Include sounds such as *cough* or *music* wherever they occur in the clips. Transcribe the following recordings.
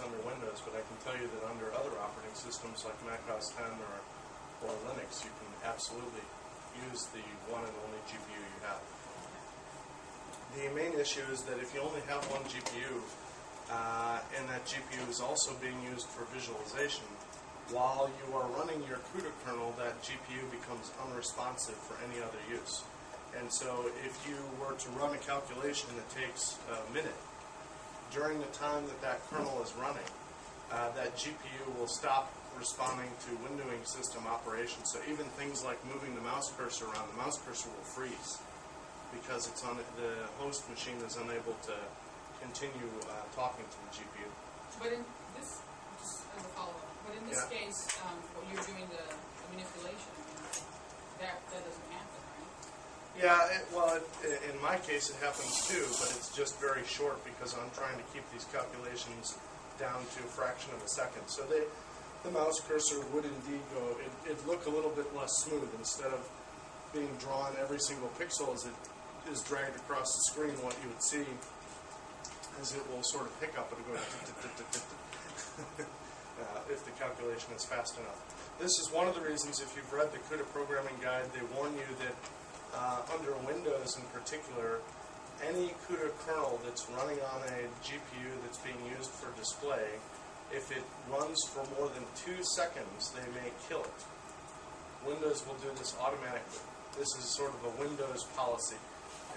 under Windows, but I can tell you that under other operating systems like Mac OS 10 or, or Linux, you can absolutely use the one and only GPU you have. The main issue is that if you only have one GPU, uh, and that GPU is also being used for visualization, while you are running your CUDA kernel, that GPU becomes unresponsive for any other use. And so if you were to run a calculation that takes a minute, during the time that that kernel is running, uh, that GPU will stop responding to windowing system operations. So even things like moving the mouse cursor around, the mouse cursor will freeze because it's on the host machine is unable to continue uh, talking to the GPU. But in this, just as a follow-up, but in this Yeah. case, um, what you're doing the the manipulation, that, that doesn't happen? Yeah, it, well, it, in my case, it happens too, but it's just very short because I'm trying to keep these calculations down to a fraction of a second. So they, the mouse cursor would indeed go, it, it'd look a little bit less smooth instead of being drawn every single pixel as it is dragged across the screen. What you would see is it will sort of pick up and go *laughs* uh, if the calculation is fast enough. This is one of the reasons, if you've read the CUDA programming guide, they warn you that uh, under Windows in particular, any CUDA kernel that's running on a GPU that's being used for display, if it runs for more than two seconds, they may kill it. Windows will do this automatically. This is sort of a Windows policy.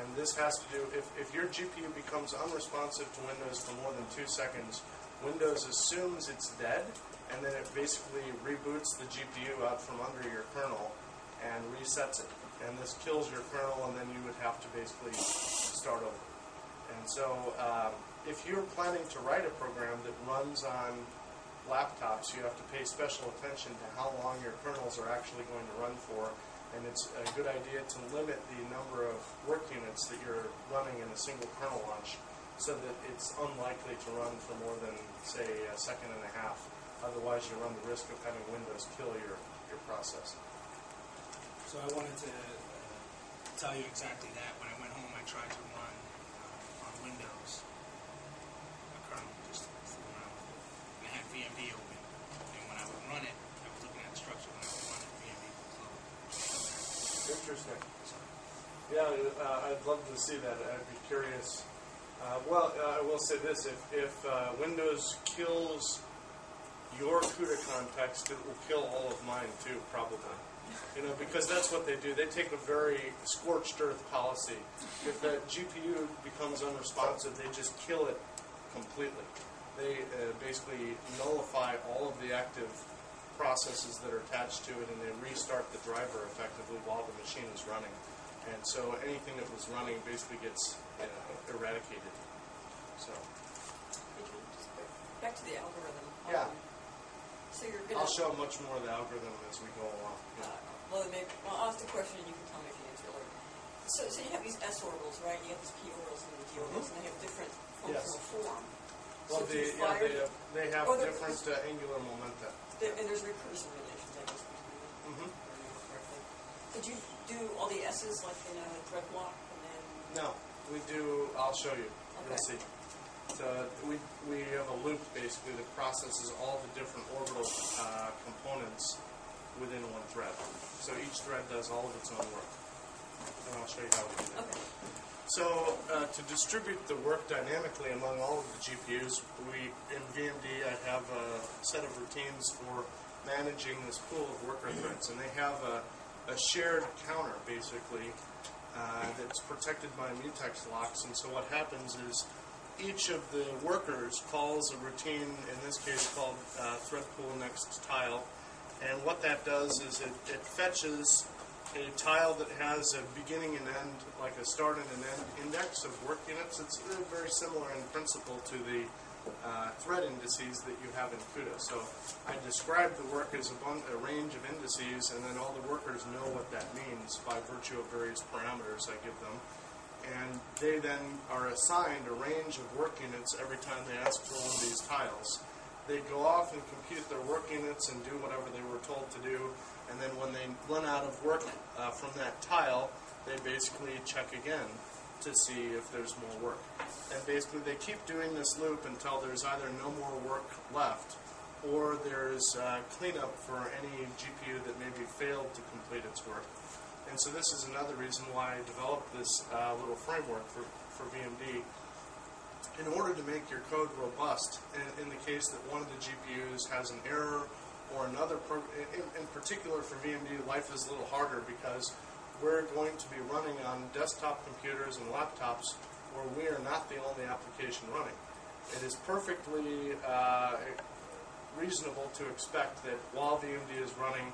And this has to do, if, if your GPU becomes unresponsive to Windows for more than two seconds, Windows assumes it's dead, and then it basically reboots the GPU out from under your kernel and resets it. And this kills your kernel, and then you would have to basically start over. And so, um, if you're planning to write a program that runs on laptops, you have to pay special attention to how long your kernels are actually going to run for. And it's a good idea to limit the number of work units that you're running in a single kernel launch so that it's unlikely to run for more than, say, a second and a half. Otherwise, you run the risk of having Windows kill your, your process. So I wanted to uh, tell you exactly that. When I went home, I tried to run uh, on Windows a kernel, just fooling around with it. And I had VMD open. And when I would run it, I was looking at the structure. When I would run it, VMD would close. Interesting. Yeah, uh, I'd love to see that. I'd be curious. Uh, well, uh, I will say this: if, if uh, Windows kills your CUDA context, it will kill all of mine too, probably. You know, because that's what they do. They take a very scorched earth policy. If that GPU becomes unresponsive, they just kill it completely. They uh, basically nullify all of the active processes that are attached to it, and they restart the driver effectively while the machine is running. And so anything that was running basically gets you know, eradicated. So Back to the algorithm. Yeah. So you're gonna. I'll show much more of the algorithm as we go along. Uh, well, maybe, well, I'll ask the question and you can tell me if you answer it. later. So, so you have these S orbitals, right? You have these P orbitals and the D orbitals, and they have different Mm-hmm. Yes. functional form. Well, so if they, yeah, they, have, they have Oh, different uh, angular momenta. there- and there's recursion relations, I guess. between them, Mhm. if I remember correctly. Did you do all the S's like in a thread block and then? No, we do. I'll show you. You'll Okay. see. So we we have a loop basically that processes all the different orbital uh, components within one thread. So each thread does all of its own work, and I'll show you how we do that. Okay. So uh, to distribute the work dynamically among all of the GPUs, we in VMD I have a set of routines for managing this pool of worker threads, and they have a, a shared counter basically uh, that's protected by mutex locks. And so what happens is each of the workers calls a routine, in this case called uh, thread pool next tile, and what that does is it, it fetches a tile that has a beginning and end, like a start and an end index of work units. It's very similar in principle to the uh, thread indices that you have in CUDA. So I describe the work as a, a range of indices, and then all the workers know what that means by virtue of various parameters I give them. And they then are assigned a range of work units every time they ask for one of these tiles. They go off and compute their work units and do whatever they were told to do. And then when they run out of work uh, from that tile, they basically check again to see if there's more work. And basically, they keep doing this loop until there's either no more work left, or there's uh, cleanup for any GPU that maybe failed to complete its work. And so this is another reason why I developed this uh, little framework for, for VMD in order to make your code robust, in, in the case that one of the GPUs has an error or another, in, in particular for VMD, life is a little harder because we're going to be running on desktop computers and laptops where we are not the only application running. It is perfectly uh, reasonable to expect that while VMD is running,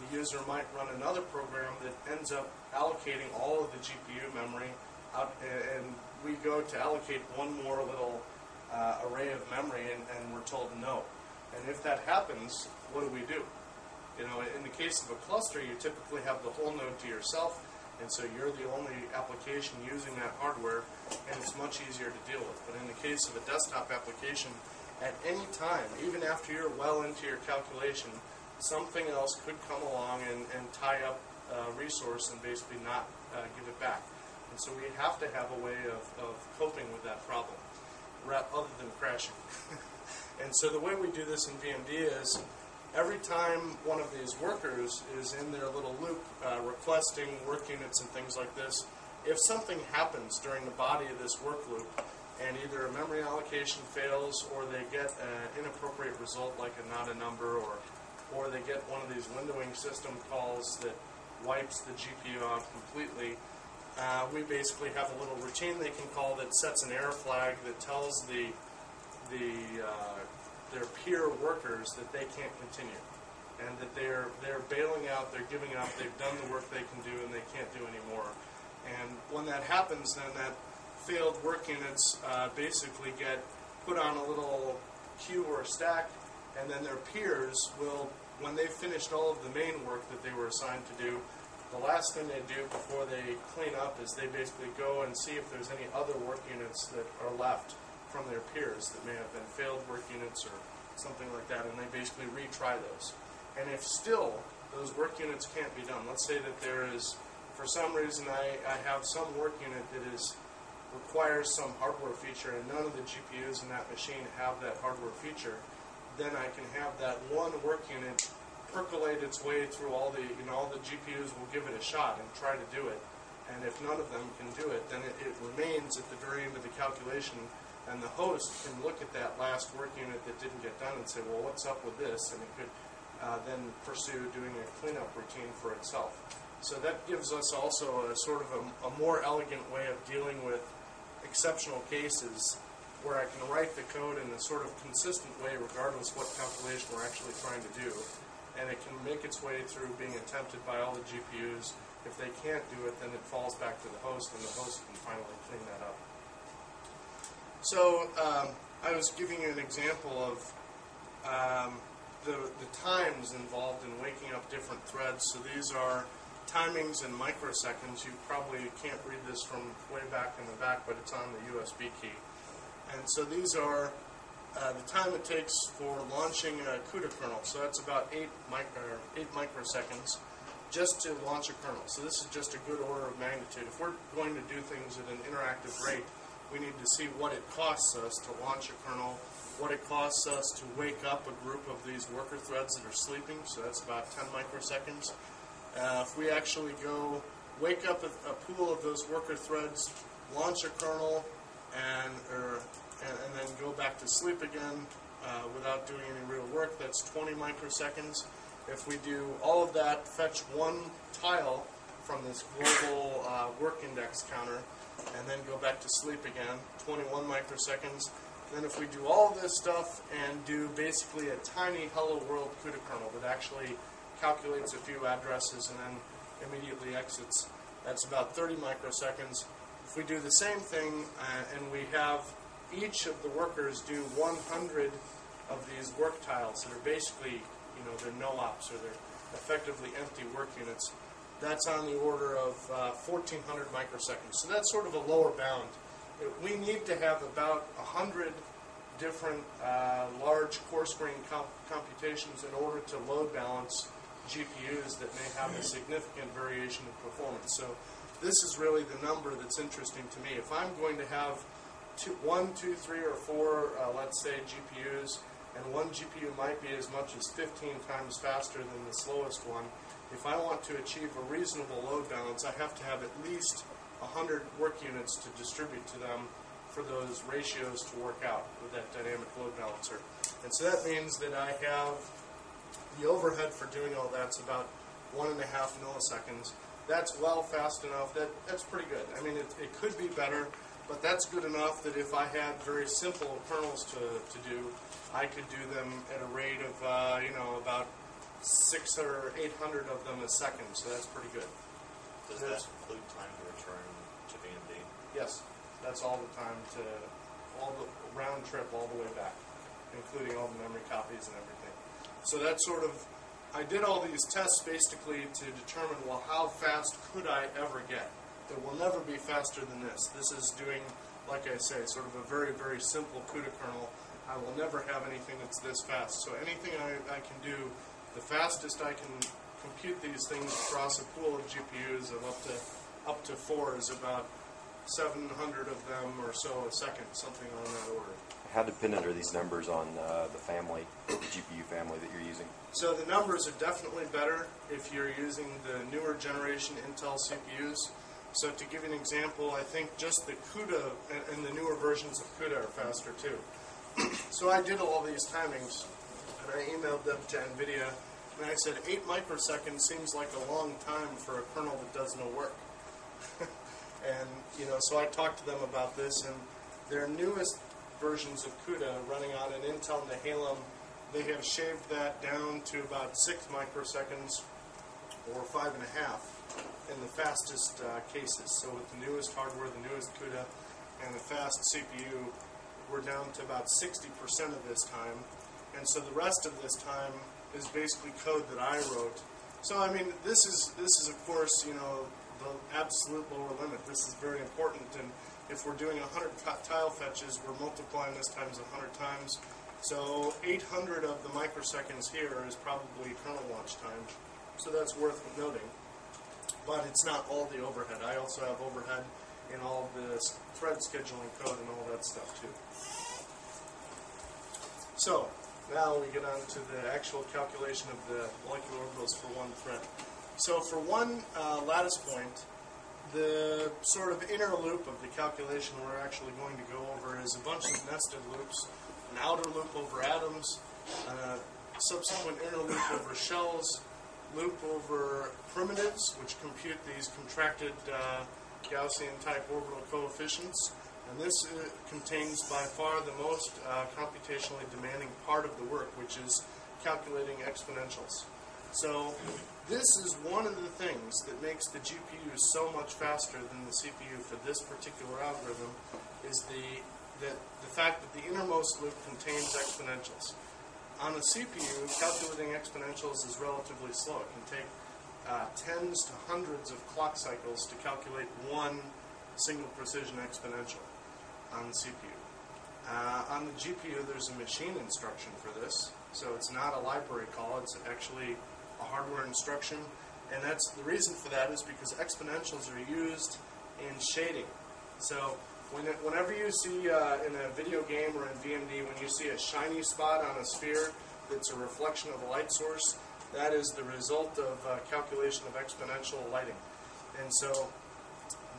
the user might run another program that ends up allocating all of the GPU memory out, and we go to allocate one more little uh, array of memory, and, and we're told no. And if that happens, what do we do? You know, in the case of a cluster, you typically have the whole node to yourself, and so you're the only application using that hardware, and it's much easier to deal with. But in the case of a desktop application, at any time, even after you're well into your calculation, something else could come along and, and tie up uh, resource and basically not uh, give it back. And so we have to have a way of, of coping with that problem, other than crashing. *laughs* and so the way we do this in VMD is every time one of these workers is in their little loop uh, requesting work units and things like this, if something happens during the body of this work loop, and either a memory allocation fails or they get an inappropriate result like a not a number or get one of these windowing system calls that wipes the GPU out completely, uh, we basically have a little routine they can call that sets an error flag that tells the the uh, their peer workers that they can't continue and that they're they're bailing out, they're giving up, they've done the work they can do and they can't do anymore. And when that happens, then that failed work units uh, basically get put on a little queue or stack, and then their peers will, when they've finished all of the main work that they were assigned to do, the last thing they do before they clean up is they basically go and see if there's any other work units that are left from their peers that may have been failed work units or something like that, and they basically retry those. And if still those work units can't be done, let's say that there is, for some reason, I, I have some work unit that is requires some hardware feature, and none of the GPUs in that machine have that hardware feature, then I can have that one work unit percolate its way through all the, you know, all the GPUs will give it a shot and try to do it. And if none of them can do it, then it, it remains at the very end of the calculation, and the host can look at that last work unit that didn't get done and say, well, what's up with this? And it could uh, then pursue doing a cleanup routine for itself. So that gives us also a sort of a, a more elegant way of dealing with exceptional cases where I can write the code in a sort of consistent way regardless what calculation we're actually trying to do. And it can make its way through being attempted by all the GPUs. If they can't do it, then it falls back to the host, and the host can finally clean that up. So um, I was giving you an example of um, the, the times involved in waking up different threads. So these are timings in microseconds. You probably can't read this from way back in the back, but it's on the USB key. And so these are uh, the time it takes for launching a CUDA kernel. So that's about eight, micro, eight microseconds just to launch a kernel. So this is just a good order of magnitude. If we're going to do things at an interactive rate, we need to see what it costs us to launch a kernel, what it costs us to wake up a group of these worker threads that are sleeping. So that's about 10 microseconds. Uh, if we actually go wake up a, a, pool of those worker threads, launch a kernel, and, or, and, and then go back to sleep again uh, without doing any real work, that's 20 microseconds. If we do all of that, fetch one tile from this global uh, work index counter, and then go back to sleep again, 21 microseconds. Then if we do all this stuff and do basically a tiny hello world CUDA kernel that actually calculates a few addresses and then immediately exits. That's about 30 microseconds. If we do the same thing uh, and we have each of the workers do 100 of these work tiles that are basically, you know, they're no ops or they're effectively empty work units, that's on the order of uh, 1400 microseconds. So that's sort of a lower bound. We need to have about 100 different uh, large coarse grain comp computations in order to load balance GPUs that may have a significant variation in performance. So this is really the number that's interesting to me. If I'm going to have two, one, two, three, or four, uh, let's say GPUs, and one GPU might be as much as 15 times faster than the slowest one. If I want to achieve a reasonable load balance, I have to have at least 100 work units to distribute to them for those ratios to work out with that dynamic load balancer. And so that means that I have the overhead for doing all that's about one and a half milliseconds. That's well fast enough. That that's pretty good. I mean, it, it could be better, but that's good enough that if I had very simple kernels to, to do, I could do them at a rate of uh, you know about six or eight hundred of them a second. So that's pretty good. Does that include time to return to VMD? Yes, that's all the time to all the round trip all the way back, including all the memory copies and everything. So that's sort of I did all these tests basically to determine well how fast could I ever get? It will never be faster than this. This is doing like I say, sort of a very very simple CUDA kernel. I will never have anything that's this fast. So anything I, I can do, the fastest I can compute these things across a pool of GPUs of up to up to four is about 700 of them or so a second, something on that order. How dependent are these numbers on uh, the family, the GPU family that you're using? So the numbers are definitely better if you're using the newer generation Intel CPUs. So to give you an example, I think just the CUDA and, and the newer versions of CUDA are faster too. *clears throat* so I did all these timings and I emailed them to NVIDIA and I said 8 microseconds seems like a long time for a kernel that does no work. *laughs* and, you know, so I talked to them about this and their newest versions of CUDA running on an Intel Nehalem they have shaved that down to about six microseconds or five and a half in the fastest uh, cases. So with the newest hardware, the newest CUDA, and the fast CPU, we're down to about 60% of this time. And so the rest of this time is basically code that I wrote. So I mean, this is this is of course you know the absolute lower limit. This is very important, and if we're doing 100 tile fetches, we're multiplying this times 100 times. So 800 of the microseconds here is probably kernel launch time. So that's worth noting. But it's not all the overhead. I also have overhead in all the thread scheduling code and all that stuff too. So now we get on to the actual calculation of the molecular orbitals for one thread. So for one uh, lattice point, the sort of inner loop of the calculation we're actually going to go over is a bunch of nested loops, an outer loop over atoms, a subsequent inner loop over shells, loop over primitives, which compute these contracted uh, Gaussian type orbital coefficients. And this uh, contains by far the most uh, computationally demanding part of the work, which is calculating exponentials. So this is one of the things that makes the GPU so much faster than the CPU for this particular algorithm is the, the, the fact that the innermost loop contains exponentials. On a CPU, calculating exponentials is relatively slow. It can take uh, tens to hundreds of clock cycles to calculate one single precision exponential on the CPU. Uh, on the GPU, there's a machine instruction for this, so it's not a library call, it's actually a hardware instruction. And that's the reason for that is because exponentials are used in shading. So when it, whenever you see uh, in a video game or in VMD, when you see a shiny spot on a sphere that's a reflection of a light source, that is the result of uh, calculation of exponential lighting. And so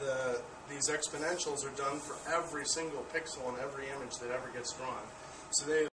the these exponentials are done for every single pixel in every image that ever gets drawn. So they